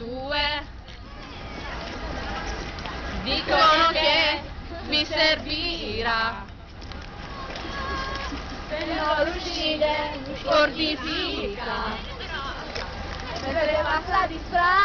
due. Dicono che mi servirà. Se non riuscite, fortifica. Mentre passa distratta